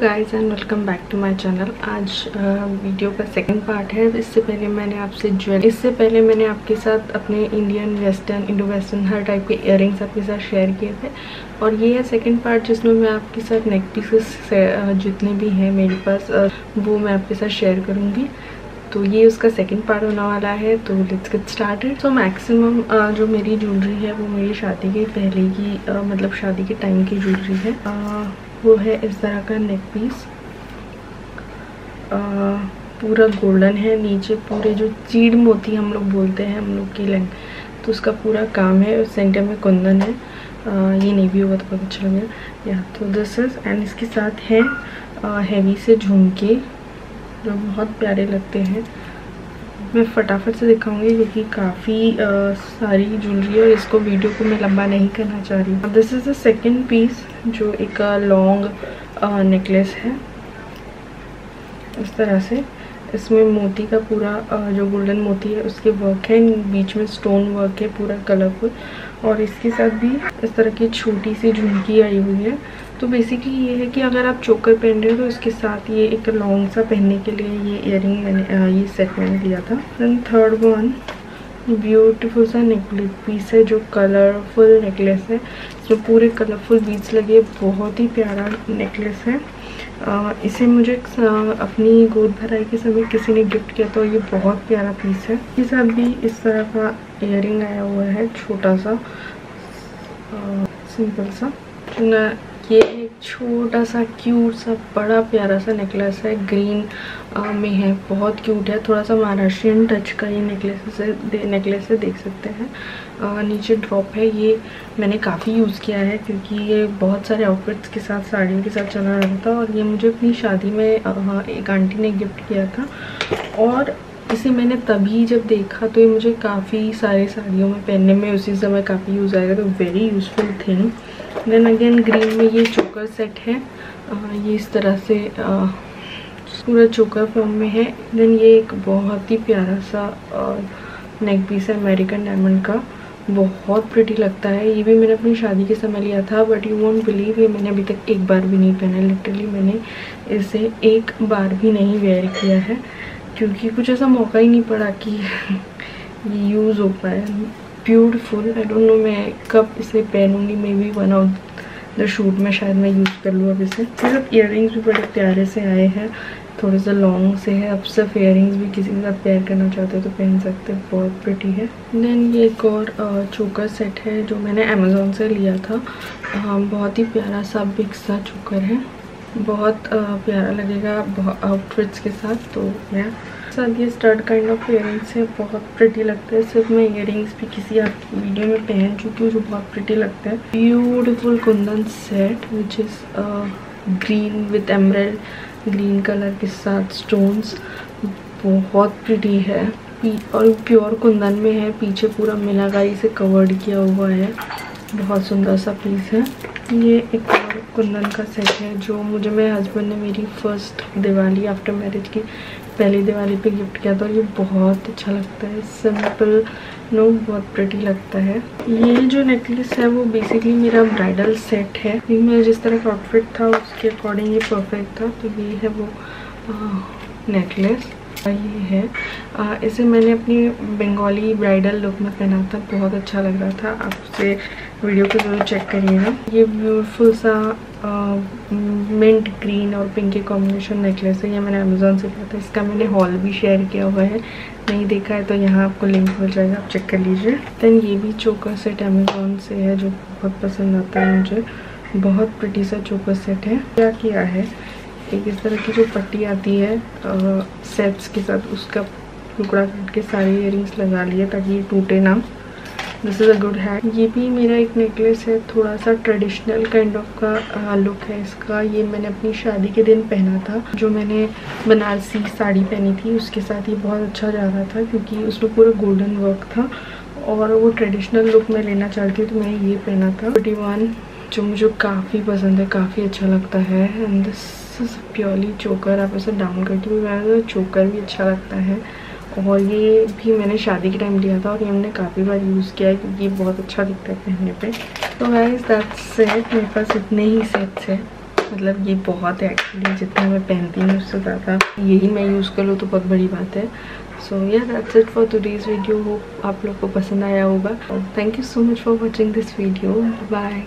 Guys and welcome back to my channel आज video का second part है। इससे पहले मैंने आपसे ज्वेल इससे पहले मैंने आपके साथ अपने इंडियन वेस्टर्न इंडो वेस्टर्न हर टाइप के इयर आपके साथ शेयर किए थे। और ये है सेकंड पार्ट जिसमें मैं आपके साथ नेक पीसेस जितने भी हैं मेरे पास वो मैं आपके साथ शेयर करूँगी। तो ये उसका सेकंड पार्ट होने वाला है। तो let's get started so maximum जो मेरी ज्वेलरी है वो मेरी शादी के पहले की uh, मतलब शादी के टाइम की ज्वेलरी है। uh, वो है इस तरह का नेक पीस पूरा गोल्डन है नीचे पूरे जो चीड़ मोती हम लोग बोलते हैं हम लोग की लेंथ तो उसका पूरा काम है और सेंटर में कुंदन है. आ, ये नहीं भी होगा तो बहुत अच्छा लगेगा या तो दिस इज़ एंड इसके साथ है आ, हैवी से झुमके जो बहुत प्यारे लगते हैं. मैं फटाफट से दिखाऊँगी क्योंकि काफ़ी सारी ज्वेलरी है और इसको वीडियो को मैं लंबा नहीं करना चाह रही हूँ। This is the second piece जो एक लॉन्ग नेकलेस है। इस तरह से। इसमें मोती का पूरा जो गोल्डन मोती है, उसके वर्क है। बीच में स्टोन वर्क है, पूरा कलरफुल और इसके साथ भी इस तरह की छोटी सी झुमकी आई हुई है। तो बेसिकली ये है कि अगर आप चोकर पहन रहे हो तो इसके साथ ये एक लॉन्ग सा पहनने के लिए ये इयर मैंने ये सेट मैंने दिया था। देन थर्ड वन ब्यूटीफुल सा नेकलेस पीस है जो कलरफुल नेकलेस है। जो पूरे कलरफुल बीच लगे बहुत ही प्यारा नेकलेस है। आ, इसे मुझे अपनी गोद भराई के समय किसी ने गिफ्ट किया तो ये बहुत प्यारा पीस है। ये सब भी इस तरह का इयर आया हुआ है छोटा सा आ, सिंपल सा। एक छोटा सा क्यूट सा बड़ा प्यारा सा नेकलेस है ग्रीन आ, में है। बहुत क्यूट है। थोड़ा सा महाराष्ट्रियन टच का ये नेकलेस है नेकलेस है देख सकते हैं। आ, नीचे ड्रॉप है। ये मैंने काफ़ी यूज़ किया है क्योंकि ये बहुत सारे आउटफिट्स के साथ साड़ियों के साथ चला रहा था और ये मुझे अपनी शादी में आ, एक आंटी ने गिफ्ट किया था। और इसे मैंने तभी जब देखा तो ये मुझे काफ़ी सारे साड़ियों में पहनने में उसी समय काफ़ी यूज़ आएगा तो very useful thing then again green में ये चोकर सेट है। आ, ये इस तरह से पूरा चोकर फॉर्म में है। देन ये एक बहुत ही प्यारा सा नेक पीस है अमेरिकन डायमंड का। बहुत प्रिटी लगता है। ये भी मैंने अपनी शादी के समय लिया था बट यू वॉन्ट बिलीव ये मैंने अभी तक एक बार भी नहीं पहना। लिटरली मैंने इसे एक बार भी नहीं वेयर किया है। क्योंकि कुछ ऐसा मौका ही नहीं पड़ा कि ये यूज़ हो पाए। ब्यूटीफुल आई डोंट नो मैं कब इसे पहनूँगी maybe one out the shoot में शायद मैं यूज़ कर लूँ अब इसे। सिर्फ़ इयर भी बड़े प्यारे से आए हैं, थोड़े से लॉन्ग से है। अब सिर्फ़ इयर भी किसी के साथ पेयर करना चाहते हो तो पहन सकते हैं, बहुत प्रिटी है। देन ये एक और चोकर सेट है जो मैंने अमेज़ोन से लिया था। बहुत ही प्यारा सा बिग सा चोकर है। बहुत प्यारा लगेगा आउटफिट्स के साथ तो मैं साथ ये स्टर्ट काइंड ऑफ़ इयर है, बहुत प्रिटी लगते हैं। सिर्फ़ मैं इयर भी किसी वीडियो में पहन चुकी हूँ जो बहुत प्रिटी लगता है। Beautiful kundan set which is green with emerald green colour के साथ स्टोन्स बहुत प्रिटी है। और प्योर कुंदन में है, पीछे पूरा मीनाकारी से कवर्ड किया हुआ है। बहुत सुंदर सा पीस है। ये एक और कुंदन का सेट है, जो मुझे मेरे हस्बैंड ने मेरी फ़र्स्ट दिवाली आफ्टर मैरिज की पहली दिवाली पे गिफ्ट किया था और ये बहुत अच्छा लगता है। सिंपल नो बहुत प्रिटी लगता है। ये जो नेकलेस है, वो बेसिकली मेरा ब्राइडल सेट है। मेरा जिस तरह का आउटफिट था, उसके अकॉर्डिंग ये परफेक्ट था। तो ये है वो नेकलेस ये है। आ, इसे मैंने अपनी बंगाली ब्राइडल लुक में पहना था बहुत अच्छा लग रहा था। आप उसे वीडियो को ज़रूर चेक करिएगा। ये ब्यूटीफुल सा मिंट ग्रीन और पिंक के कॉम्बिनेशन नेकलेस है ये मैंने अमेजोन से लिया था। इसका मैंने हॉल भी शेयर किया हुआ है। नहीं देखा है तो यहाँ आपको लिंक मिल जाएगा आप चेक कर लीजिए। देन ये भी चोकर सेट अमेजोन से है जो बहुत पसंद आता है मुझे। बहुत प्रिटी सा चोकर सेट है। क्या किया है? एक इस तरह की जो पट्टी आती है सेट्स के साथ उसका टुकड़ा काट के सारे इयर लगा लिए ताकि ये टूटे ना। This is a good hack ये भी मेरा एक नेकलेस है थोड़ा सा ट्रेडिशनल काइंड ऑफ़ का लुक है इसका। ये मैंने अपनी शादी के दिन पहना था, जो मैंने बनारसी साड़ी पहनी थी। उसके साथ ये बहुत अच्छा जा रहा था क्योंकि उसमें पूरा गोल्डन वर्क था और वो ट्रेडिशनल लुक में लेना चाहती हूँ तो मैंने ये पहना था। फोर्टी जो मुझे काफ़ी पसंद है, काफ़ी अच्छा लगता है। And this is purely choker आप इसे डाउन करके भी चोकर भी अच्छा लगता है। और ये भी मैंने शादी के टाइम लिया था और ये हमने काफ़ी बार यूज़ किया है क्योंकि ये बहुत अच्छा दिखता है पहनने पे। तो गाइस दैट्स सेट मेरे पास इतने ही सेट्स हैं। मतलब ये बहुत है एक्चुअली जितना मैं पहनती हूँ उससे ज़्यादा। यही मैं यूज़ कर लूँ तो बहुत बड़ी बात है। So yeah that's it for today's video hope आप लोग को पसंद आया होगा। Thank you so much for watching this video bye